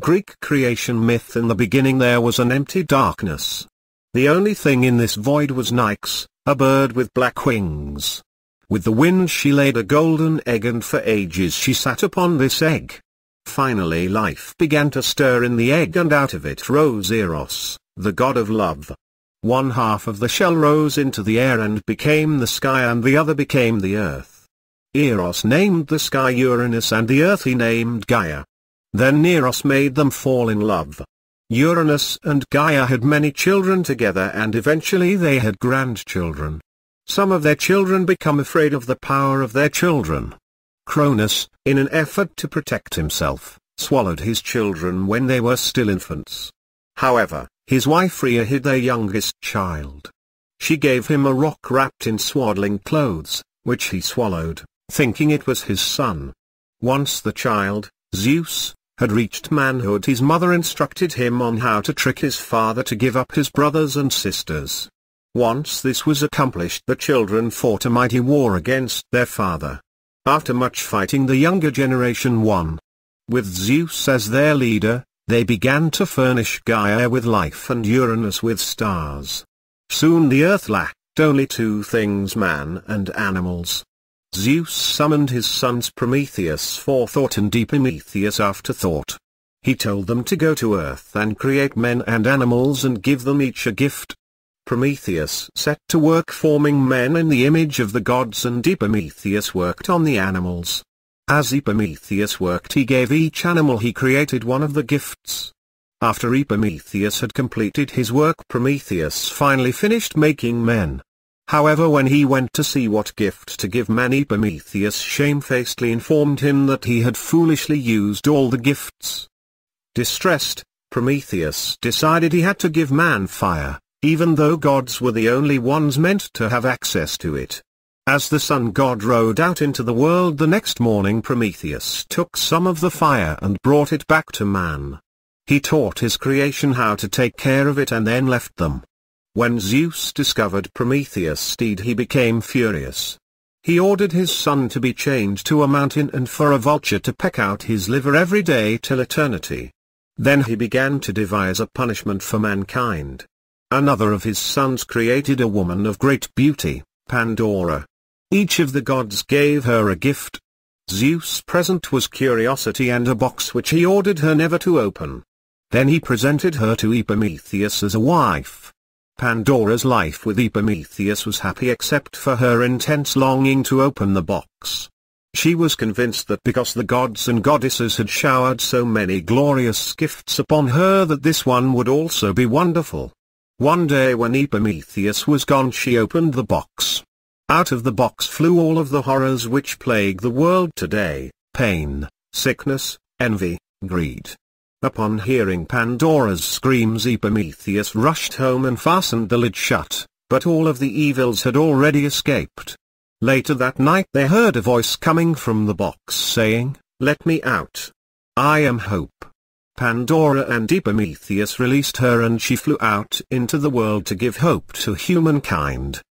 Greek creation myth in the beginning there was an empty darkness. The only thing in this void was Nyx, a bird with black wings. With the wind she laid a golden egg and for ages she sat upon this egg. Finally life began to stir in the egg and out of it rose Eros, the god of love. One half of the shell rose into the air and became the sky and the other became the earth. Eros named the sky Uranus and the earth he named Gaia. Then Eros made them fall in love. Uranus and Gaia had many children together and eventually they had grandchildren. Some of their children become afraid of the power of their children. Cronus, in an effort to protect himself, swallowed his children when they were still infants. However, his wife Rhea hid their youngest child. She gave him a rock wrapped in swaddling clothes, which he swallowed, thinking it was his son. Once the child, Zeus, had reached manhood his mother instructed him on how to trick his father to give up his brothers and sisters. Once this was accomplished the children fought a mighty war against their father. After much fighting the younger generation won. With Zeus as their leader, they began to furnish Gaia with life and Uranus with stars. Soon the earth lacked only two things man and animals. Zeus summoned his sons Prometheus for thought and Epimetheus after thought. He told them to go to earth and create men and animals and give them each a gift. Prometheus set to work forming men in the image of the gods and Epimetheus worked on the animals. As Epimetheus worked he gave each animal he created one of the gifts. After Epimetheus had completed his work Prometheus finally finished making men. However when he went to see what gift to give man Prometheus shamefacedly informed him that he had foolishly used all the gifts. Distressed, Prometheus decided he had to give man fire, even though gods were the only ones meant to have access to it. As the sun god rode out into the world the next morning Prometheus took some of the fire and brought it back to man. He taught his creation how to take care of it and then left them. When Zeus discovered Prometheus' steed he became furious. He ordered his son to be chained to a mountain and for a vulture to peck out his liver every day till eternity. Then he began to devise a punishment for mankind. Another of his sons created a woman of great beauty, Pandora. Each of the gods gave her a gift. Zeus' present was curiosity and a box which he ordered her never to open. Then he presented her to Epimetheus as a wife. Pandora's life with Epimetheus was happy except for her intense longing to open the box. She was convinced that because the gods and goddesses had showered so many glorious gifts upon her that this one would also be wonderful. One day when Epimetheus was gone she opened the box. Out of the box flew all of the horrors which plague the world today, pain, sickness, envy, greed, Upon hearing Pandora's screams Epimetheus rushed home and fastened the lid shut, but all of the evils had already escaped. Later that night they heard a voice coming from the box saying, Let me out. I am Hope. Pandora and Epimetheus released her and she flew out into the world to give hope to humankind.